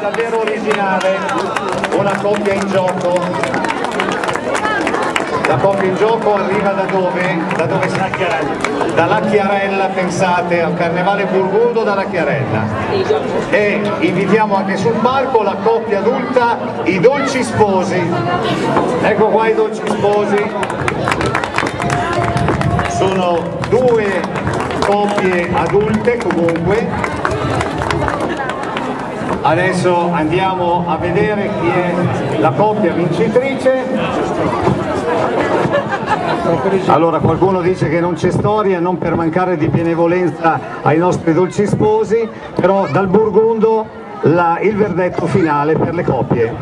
davvero originale, una coppia in gioco. La coppia in gioco arriva da dove? Da dove si Dalla Chiarella, pensate, al Carnevale Burgundo dalla Chiarella. E invitiamo anche sul palco la coppia adulta, i dolci sposi. Ecco qua i dolci sposi. Sono due coppie adulte comunque adesso andiamo a vedere chi è la coppia vincitrice allora qualcuno dice che non c'è storia, non per mancare di benevolenza ai nostri dolci sposi, però dal Burgundo la, il verdetto finale per le coppie.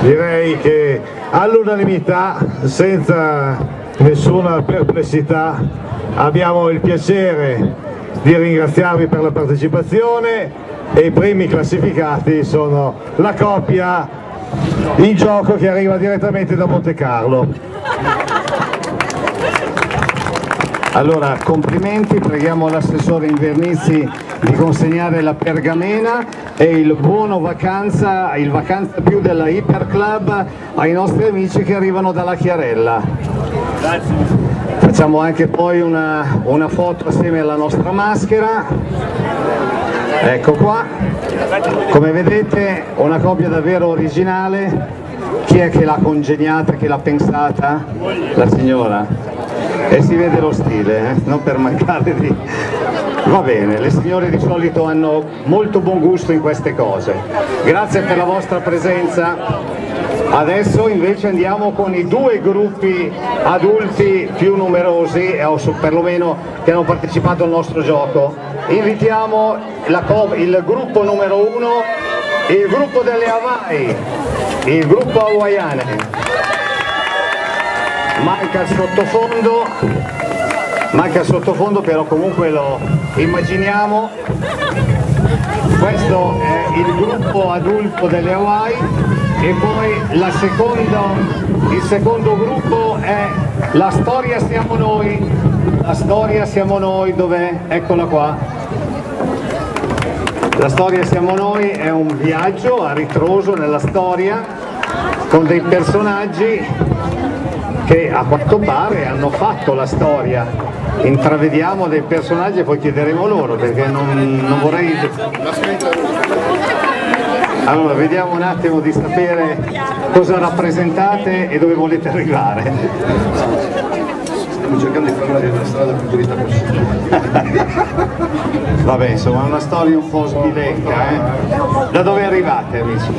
Direi che all'unanimità, senza nessuna perplessità, abbiamo il piacere di ringraziarvi per la partecipazione e i primi classificati sono la coppia in gioco che arriva direttamente da Monte Carlo. Allora, complimenti, preghiamo l'assessore Invernizzi di consegnare la pergamena e il buono vacanza, il vacanza più della Hyper Club ai nostri amici che arrivano dalla Chiarella. Grazie. Facciamo anche poi una, una foto assieme alla nostra maschera. Ecco qua. Come vedete una coppia davvero originale, chi è che l'ha congegnata, che l'ha pensata? La signora. E si vede lo stile, eh? non per mancare di... Va bene, le signore di solito hanno molto buon gusto in queste cose. Grazie per la vostra presenza. Adesso invece andiamo con i due gruppi adulti più numerosi, o perlomeno che hanno partecipato al nostro gioco. Invitiamo il gruppo numero uno, il gruppo delle Hawaii, il gruppo hawaiane. Manca il sottofondo, manca il sottofondo però comunque lo immaginiamo. Questo è il gruppo adulto delle Hawaii e poi seconda, il secondo gruppo è La storia siamo noi, la storia siamo noi, dov'è? Eccola qua. La storia siamo noi è un viaggio a ritroso nella storia con dei personaggi che a quanto pare hanno fatto la storia intravediamo dei personaggi e poi chiederemo loro perché non, non vorrei allora, vediamo un attimo di sapere cosa rappresentate e dove volete arrivare. Stiamo cercando di fare la strada più dritta possibile. Vabbè, insomma, è una storia un po' sbilenca, eh? Da dove arrivate, amici?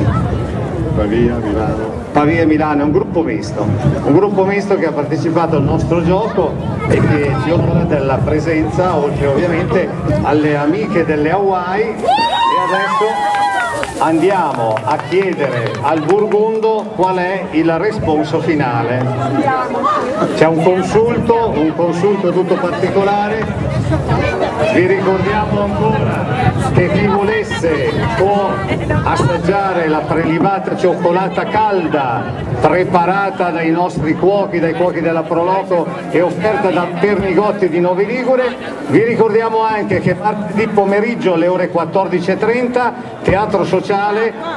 Pavia, Milano. Pavia e Milano, è un gruppo misto, un gruppo misto che ha partecipato al nostro gioco e che ci onora della presenza, oltre ovviamente alle amiche delle Hawaii e adesso andiamo a chiedere al Burgundo qual è il responso finale. C'è un consulto, un consulto tutto particolare. Vi ricordiamo ancora che chi volesse può assaggiare la prelibata cioccolata calda preparata dai nostri cuochi, dai cuochi della Proloco e offerta da Pernigotti di Novi Ligure. Vi ricordiamo anche che martedì pomeriggio alle ore 14.30 Teatro Sociale,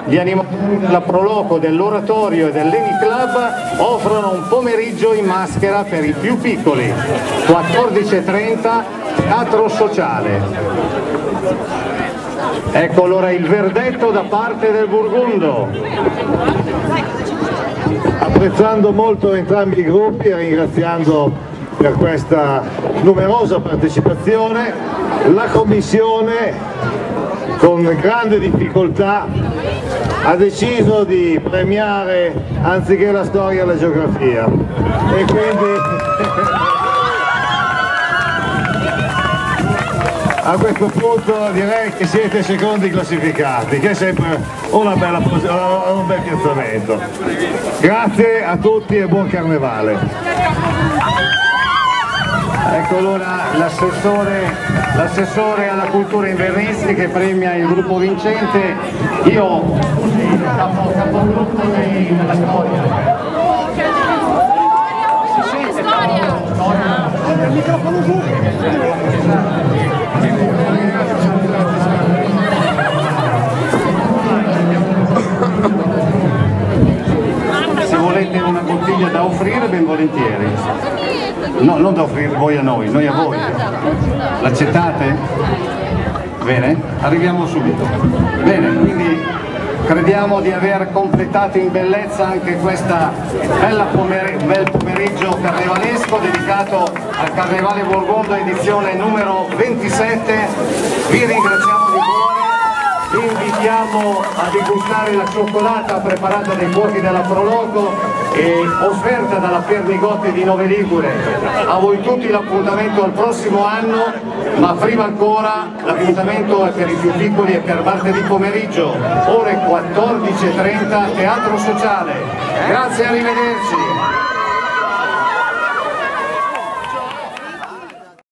gli animatori della Proloco, dell'Oratorio e dell'Eni Club offrono un pomeriggio in maschera per i più piccoli. 14.30 Teatro Sociale. Ecco allora il verdetto da parte del Burgundo. Apprezzando molto entrambi i gruppi e ringraziando per questa numerosa partecipazione, la Commissione con grande difficoltà ha deciso di premiare anziché la storia la geografia. E quindi a questo punto direi che siete secondi classificati che è sempre una bella, un bel piazzamento. Grazie a tutti e buon carnevale Ecco allora l'assessore, alla cultura Invernizzi che premia il gruppo vincente. Io, capo, capogruppo della storia. Si sente storia? Il microfono no, non da offrire voi a noi, noi a voi. L'accettate? Bene, arriviamo subito. Bene, quindi crediamo di aver completato in bellezza anche questo pomer bel pomeriggio carnevalesco dedicato al Carnevale Borgondo edizione numero 27. Vi ringraziamo di cuore vi invitiamo a degustare la cioccolata preparata dai cuochi della Proloco e offerta dalla Pernigotti di Nove Ligure. A voi tutti l'appuntamento al prossimo anno, ma prima ancora l'appuntamento è per i più piccoli e per martedì pomeriggio, ore 14.30, Teatro Sociale. Grazie, arrivederci.